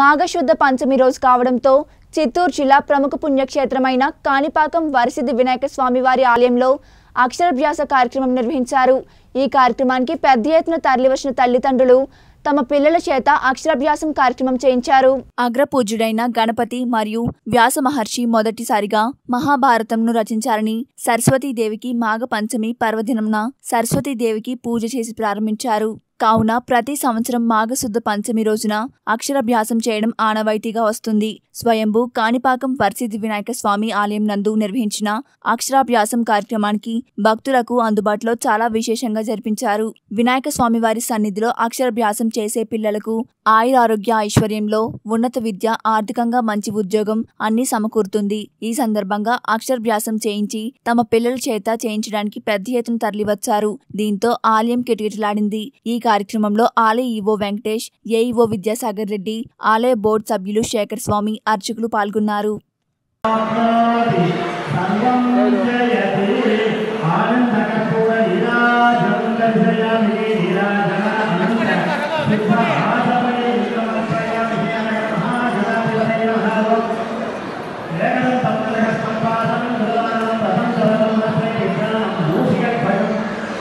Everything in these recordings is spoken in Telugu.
మాఘశుద్ధ పంచమి రోజు కావడంతో చిత్తూరు జిల్లా ప్రముఖ పుణ్యక్షేత్రమైన కాణిపాకం వరసిద్ధి వినాయక స్వామి వారి ఆలయంలో అక్షరాభ్యాస కార్యక్రమం నిర్వహించారు. ఈ కార్యక్రమానికి పెద్ద ఎత్తున తరలివచ్చిన తల్లిదండ్రులు తమ పిల్లల చేత అక్షరాభ్యాసం కార్యక్రమం చేయించారు. అగ్రపూజ్యుడైన గణపతి మరియు వ్యాస మహర్షి మొదటిసారిగా మహాభారతంను రచించారని సరస్వతీదేవికి మాఘ పంచమి పర్వదినంన సరస్వతీదేవికి పూజ చేసి ప్రారంభించారు. కావున ప్రతి సంవత్సరం మాఘశుద్ధ పంచమి రోజున అక్షరాభ్యాసం చేయడం ఆనవాయితీగా వస్తుంది. స్వయంభూ కాణిపాకం పరిసిద్ధి వినాయక స్వామి ఆలయం నందు నిర్వహించిన అక్షరాభ్యాసం కార్యక్రమానికి భక్తులకు అందుబాటులో చాలా విశేషంగా జరిపించారు. వినాయక స్వామి వారి సన్నిధిలో అక్షరాభ్యాసం చేసే పిల్లలకు ఆయురారోగ్య ఐశ్వర్యంలో ఉన్నత విద్య ఆర్థికంగా మంచి ఉద్యోగం అన్ని సమకూరుతుంది. ఈ సందర్భంగా అక్షరాభ్యాసం చేయించి తమ పిల్లల చేత చేయించడానికి పెద్ద ఎత్తున తరలివచ్చారు. దీంతో ఆలయం కిటకిటలాడింది. ఈ కార్యక్రమంలో ఆలయ ఈవో వెంకటేష్ ఏఈఓ విద్యాసాగర్ రెడ్డి ఆలయ బోర్డు సభ్యులు శేఖర్ స్వామి అర్చకులు పాల్గొన్నారు.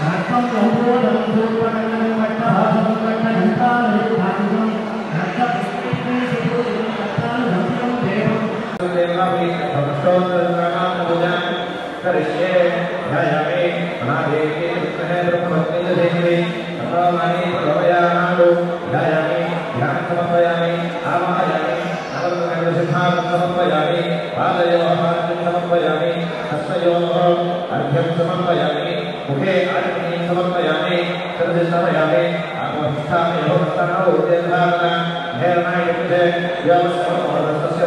సర్వం करिष्ये ध्यायामि अनादेके विष्णुहे ब्रह्मभक्तिजधेहि तथामहि प्रभवयानादो ध्यायामि ध्यानं समर्पयामि आवाहयामि नवग्रहसिद्धार्थं समर्पयामि पादयोः समर्पयामि हस्तयोः अर्घ्यं समर्पयामि, मुखे आचमनीं समर्पयामि शिरसि समयामि आत्मस्थामि योगस्थानौ उद्यन्धारणा हेरणाय युक्ते व्यावस्वमोहदस्तस्य